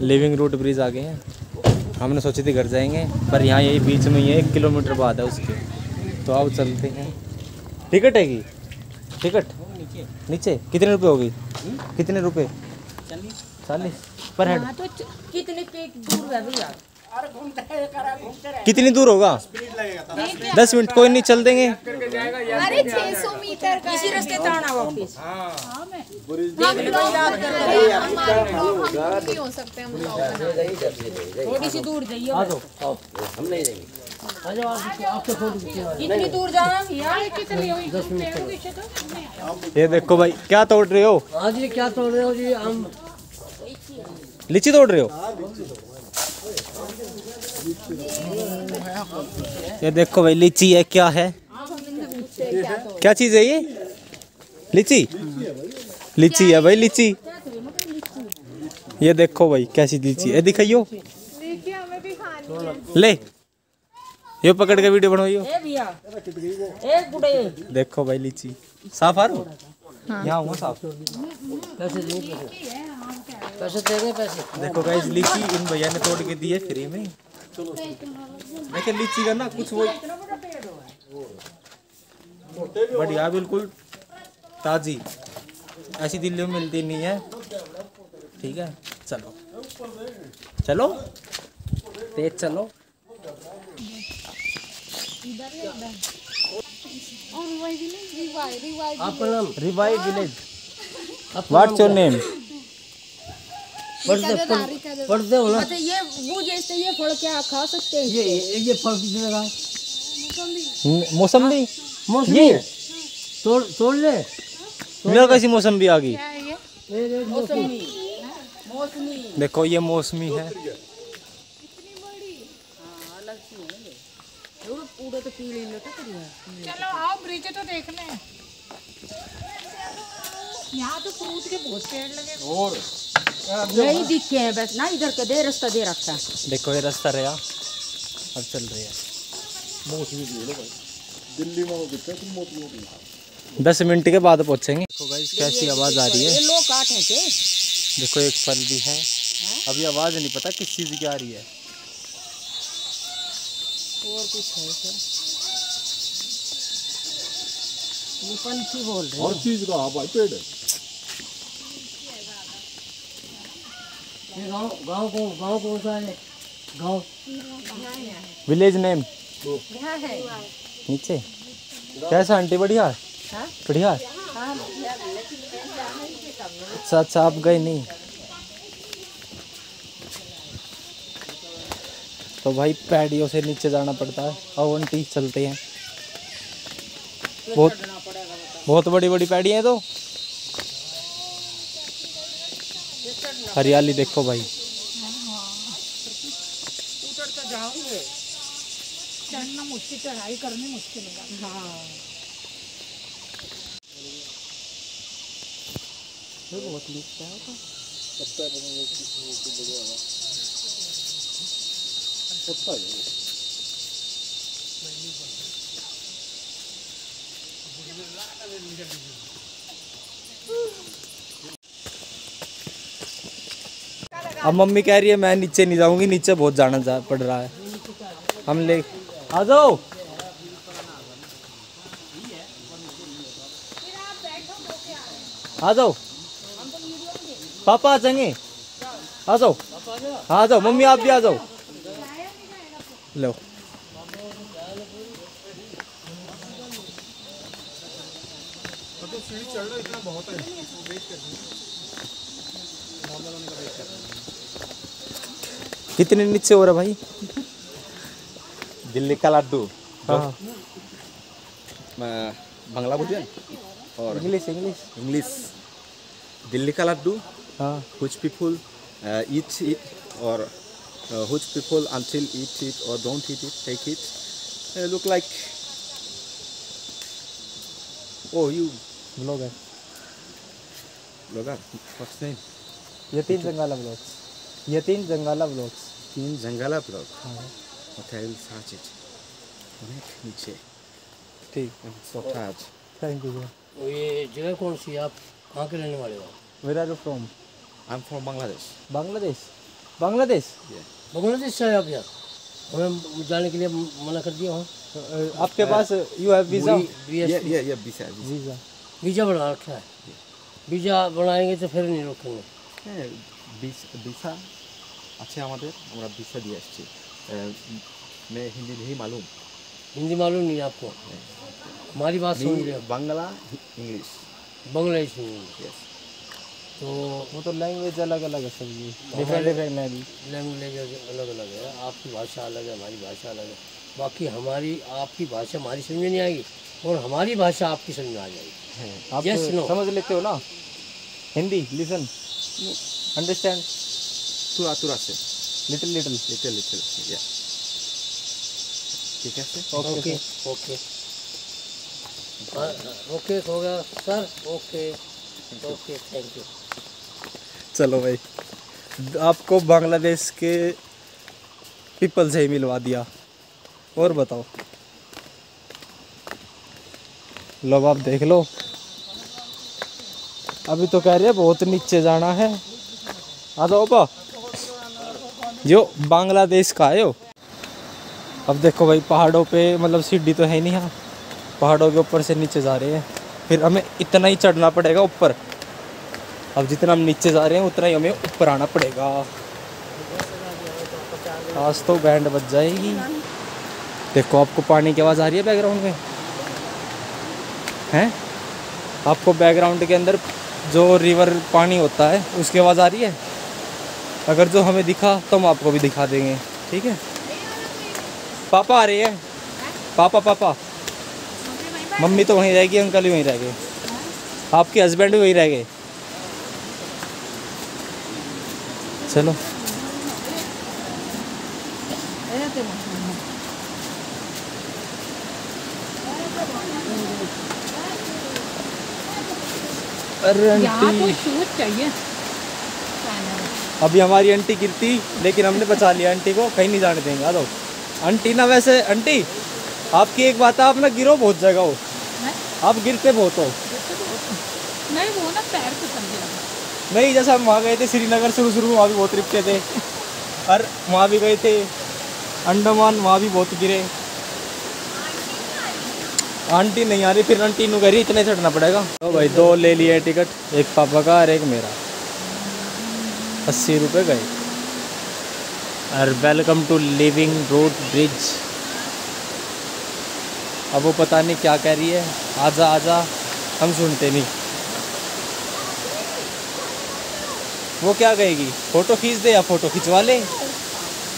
Living root bridge आ गए हैं। हमने सोचे थे घर जाएँगे पर यहाँ यही बीच में ही है एक किलोमीटर बाद है उसके। तो आओ चलते हैं। टिकट है कि? टिकट? नीचे? कितने रुपए होगी? कितने रुपए? चालीस। पर हेड हाँ तो कितने के दूर है भैया? कितनी दूर होगा? दस मिनट कोई नहीं चल देंगे। अरे 600 मीटर का इसी रास्ते से आना वापस। हो सकते हम लोग थोड़ी सी दूर जाइए। हम नहीं जाएँगे। जाना? ये देखो भाई क्या तोड़ रहे हो? हाँ जी क्या तोड़ रहे हो जी? हम लीची तोड़ रहे हो। ये देखो भाई लीची है क्या है? क्या चीज़ है ये? लीची? लीची है भाई लीची। ये देखो भाई कैसी लीची है। दिखाइयो। ले। ये पकड़ के वीडियो बुढ़े। देखो भाई लीची। साफ़ आ रहा हो? यहाँ हुआ साफ़? पैसे देंगे पैसे देखो गाइस लीची इन भैया ने तोड़ के दी है फ्री में। देखिए लीची का ना कुछ वो बढ़िया बिल्कुल। ताजी। ऐसी दिल्ली में मिलती नहीं है। ठीक है चलो। चलो? तेज चलो। आपका नाम रिवाइव विलेज व्हाट्स योर नेम पढ़ते पढ़ते हो। ना अच्छा ये वो जैसे ये फल क्या खा सकते हैं? ये ये ये फल कितने का मौसम्बी? मौसमी है। तोड़ तोड़ ले। मेरा कैसी मौसम्बी आ गई। मौसमी। मौसमी। देखो ये मौसमी है। पूरे तो चलो आओ ब्रिज तो देखने। यहाँ तो फ्रूट के बहुत पेड़ लगे। यही दिखे हैं बस। ना इधर का दे रास्ता दे रखा देखो ये रास्ता रहा। अब चल रही है। दस मिनट के बाद पहुँचेंगे। देखो गाइस कैसी आवाज़ आ रही है। लोग काट है के देखो एक फल भी है। अभी आवाज़ नहीं पता किस चीज़ की आ रही है। और कुछ है क्या? ये पंछी बोल रहे हर चीज़ का भाई पेड़ है। ये गाँव गाँव कौन गाँव कौन सा है? गाँव। विलेज नेम नीचे। कैसा आंटी बढ़िया? बढ़िया? अच्छा अच्छा आप गए नहीं। तो भाई पैडियों से नीचे जाना पड़ता है। और आंटी चलते हैं। बहुत बहुत बड़ी बड़ी पैड़ी हैं तो। हरियाली देखो भाई। मुश्किल चढ़ाई करनी मुश्किल है। अब मम्मी कह रही है, मैं नीचे नहीं जाऊँगी, नीचे बहुत जाना जा पड़ रहा है। हम ले आ जाओ आ जाओ पापा आ जाएँगे। आ जाओ हाँ आ जाओ मम्मी आप भी आ जाओ लो। कितने नीचे हो रहा भाई? दिल्ली का लड्डू हाँ बांग्ला बुझेन और इंग्लिश इंग्लिश इंग्लिश दिल्ली का लड्डू हाँ which people uh, eat it or uh, which people until eat it or don't eat it take it uh, look like oh you blog है blogger what's name Yatin Jangala blogs Yatin Jangala blogs in Jangala blog okay I will search it connect नीचे ठीक so touch thank you तो ये जगह कौन सी है? आप कहाँ के रहने वाले हो where are you from I'm from Bangladesh Bangladesh Bangladesh Bangladesh से आए आप यहाँ हमें जाने के लिए मना कर दिया वहाँ अ, आपके पास you have visa Yeah, yeah, yeah, visa, visa. Visa visa बना रखा है वीज़ा बनाएंगे तो फिर नहीं रोकेंगे হ্যাঁ ভিসা আছে আমাদের আমরা ভিসা দিয়ে আসছি मैं हिंदी नहीं मालूम। हिंदी मालूम नहीं आपको? हमारी बात समझ रहे बांग्ला इंग्लिश। बांग्लादेश यस तो वो तो लैंग्वेज अलग अलग है सबकी डिफरेंट डिफरेंट लैंग्वेज लैंग्वेज अलग अलग है। आपकी भाषा अलग है हमारी भाषा अलग है। बाकी हमारी आपकी भाषा हमारी समझ में नहीं आएगी और हमारी भाषा आपकी समझ में आ जाएगी। आप Yes, no. समझ लेते हो ना? हिंदी लिसन अंडरस्टैंड तुरा तुरा से। लिटिल लिटिल लिटिल लिटिल या ठीक है ओके ओके हाँ, ओके हो गया sir okay okay thank you चलो भाई। आपको बांग्लादेश के पीपल से ही मिलवा दिया। और बताओ। लो आप देख लो। अभी तो कह रहे हैं बहुत नीचे जाना है। आ जाओ बा जो बांग्लादेश का है, यो। अब देखो भाई, पहाड़ों पे मतलब सीढ़ी तो है नहीं यहाँ। पहाड़ों के ऊपर से नीचे जा रहे हैं। फिर हमें इतना ही चढ़ना पड़ेगा ऊपर। अब जितना हम नीचे जा रहे हैं, उतना ही हमें ऊपर आना पड़ेगा। आज तो बैंड बज जाएगी। देखो, आपको पानी की आवाज़ आ रही है बैकग्राउंड में? हैं? आपको बैकग्राउंड के अंदर जो रिवर पानी होता है, उसकी आवाज़ आ रही है? अगर जो हमें दिखा तो हम आपको भी दिखा देंगे। ठीक है? पापा आ रही है। पापा पापा। मम्मी तो वहीं रहेगी, अंकल भी वहीं रह गए आपके हस्बैंड भी वहीं रह गए चलो। अरे तो चाहिए? अभी हमारी आंटी गिरती लेकिन हमने बचा लिया आंटी को कहीं नहीं जाने देंगे आ आंटी ना वैसे आंटी आपकी एक बात है आप ना गिरो बहुत जगह हो। आप गिरते बहुत हो। नहीं वो ना पैर को समझ नहीं जैसे हम वहाँ गए थे श्रीनगर शुरू शुरू में वहाँ भी बहुत रिपते थे। और वहाँ भी गए थे। अंडमान वहाँ भी बहुत गिरे। आंटी नहीं आ रही फिर आंटी नु कह रही इतने चढ़ना पड़ेगा। तो भाई दो ले लिए टिकट एक पापा का और एक मेरा। अस्सी रुपये गए। और welcome to living road bridge अब वो पता नहीं क्या कह रही है। आजा आजा, हम सुनते नहीं। वो क्या कहेगी? फ़ोटो खींच दे या फ़ोटो खिंचवा ले?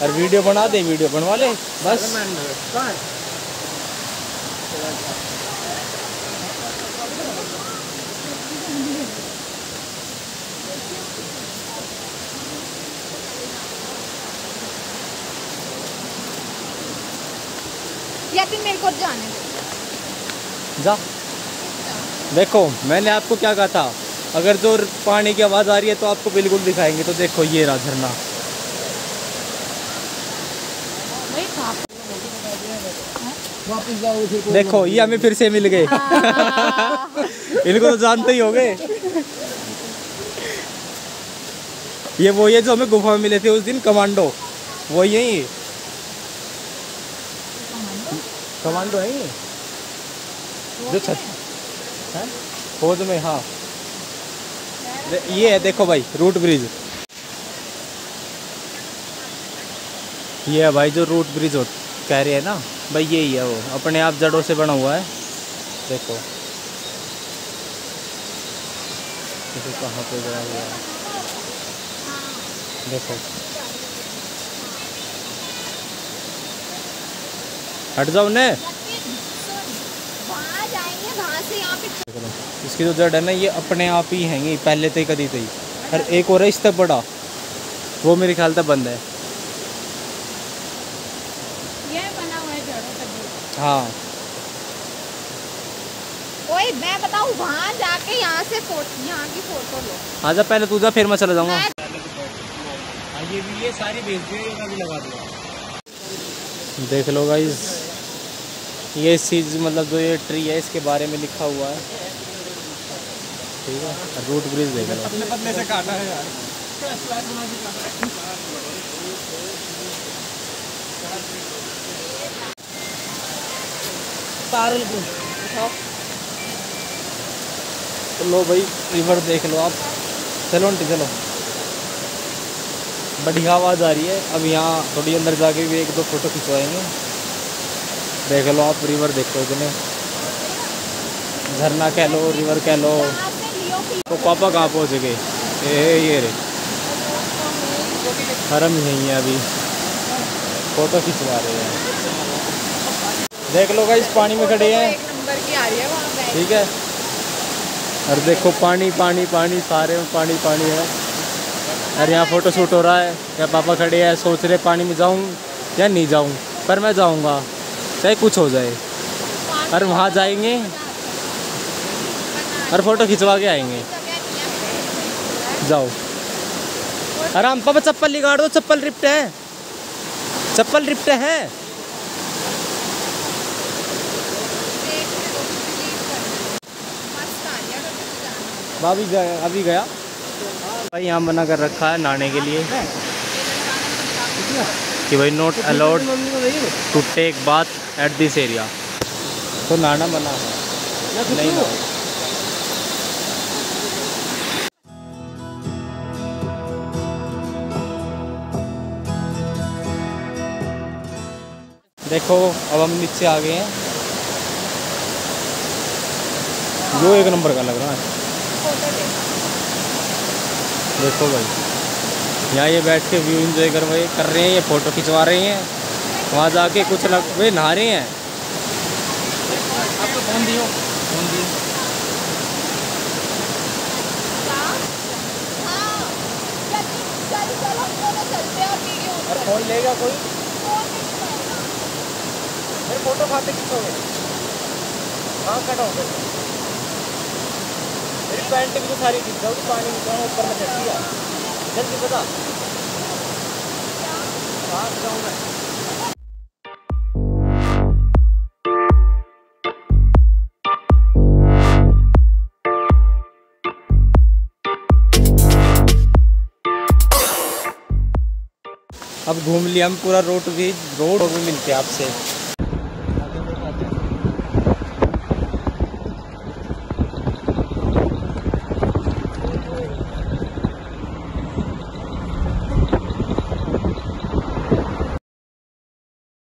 और वीडियो बना दे, वीडियो बनवा ले, बस। या फिर मेरे को जाने दो। जा। देखो मैंने आपको क्या कहा था? अगर जो पानी की आवाज़ आ रही है तो आपको बिल्कुल दिखाएँगे। तो देखो ये रहा झरना। फिर देखो ये हमें फिर से मिल गए। इनको तो जानते ही हो गए ये वो ये जो हमें गुफा में मिले थे उस दिन कमांडो। वो यही। कमांडो है ये जो छत है। खोज में हाँ। ये है देखो भाई रूट ब्रिज ये है भाई जो रूट ब्रिज हो कह रहे हैं ना भाई यही है वो अपने आप जड़ों से बना हुआ है। देखो। देखो कहाँ पे गया हुआ है। देखो। हट जाओ ने वहाँ जाएँगे वहाँ से यहाँ पे देखो इसकी जो जड़ है ना ये अपने आप ही हैंगी पहले तो ही कदी थी और एक और है इस तक बड़ा। वो मेरे ख्याल तक बंद है। ये बना हुआ है जड़ों का गेट हाँ। ओए मैं बताऊँ वहाँ जाके यहाँ से फ़ोटो यहाँ की फ़ोटो लो। आजा पहले तू जा फिर मैं चला जाऊँगा। ये भी ये सारी भेज दी लगा देख लो गाइस। ये चीज़ मतलब जो ये ट्री है इसके बारे में लिखा हुआ है। ठीक है? रूट ब्रिज देख लो पतले से काटा है यार। तो लो भाई रिवर देख लो आप। चलो आंटी चलो। बढ़िया आवाज़ आ रही है। अब यहाँ थोड़ी अंदर जाके भी एक दो फ़ोटो खिंचवाएँगे। देख लो आप रिवर देखो इतने। झरना कह लो रिवर कह लो। तो पापा कहाँ पहुँच गए? ए ये रे। हरम यहीं है अभी। फ़ोटो खिंचवा रहे हैं। देख लो इस पानी में खड़े हैं। ठीक है? और देखो पानी पानी पानी, सारे में पानी पानी है। और यहाँ फ़ोटो शूट हो रहा है। क्या पापा खड़े हैं? सोच रहे पानी में जाऊँ या नहीं जाऊँ? पर मैं जाऊँगा। चाहे कुछ हो जाए। और वहाँ जाएँगे और फ़ोटो खिंचवा के आएँगे। जाओ। आराम पापा चप्पल निकाल दो चप्पल रिप्ट है। चप्पल रिप्ट है। भाभी गया अभी गया। भाई यहाँ मना कर रखा है नहाने के लिए। कि भाई not allowed to take bath at this area तो नहाना मना है। नहीं ना देखो अब हम नीचे आ गए हैं। जो एक नंबर का लग रहा है। देखो भाई। यहाँ ये बैठ के व्यू इंजॉय कर रहे कर रहे हैं, ये फ़ोटो खिंचवा रहे हैं वहाँ जाके कुछ लग वे नहा रहे हैं आपको फ़ोन दियो फ़ोन दियो हाँ हैं फ़ोन लेगा कोई। मेरे फ़ोटो खाते खिंचोगे हाँ कट हो मेरी पैंट भी तो सारी खिंच जाओगी पानी ऊपर में चढ़ दिया जल्दी अब घूम लिया हम पूरा रोड भी रोड भी मिलते हैं आपसे।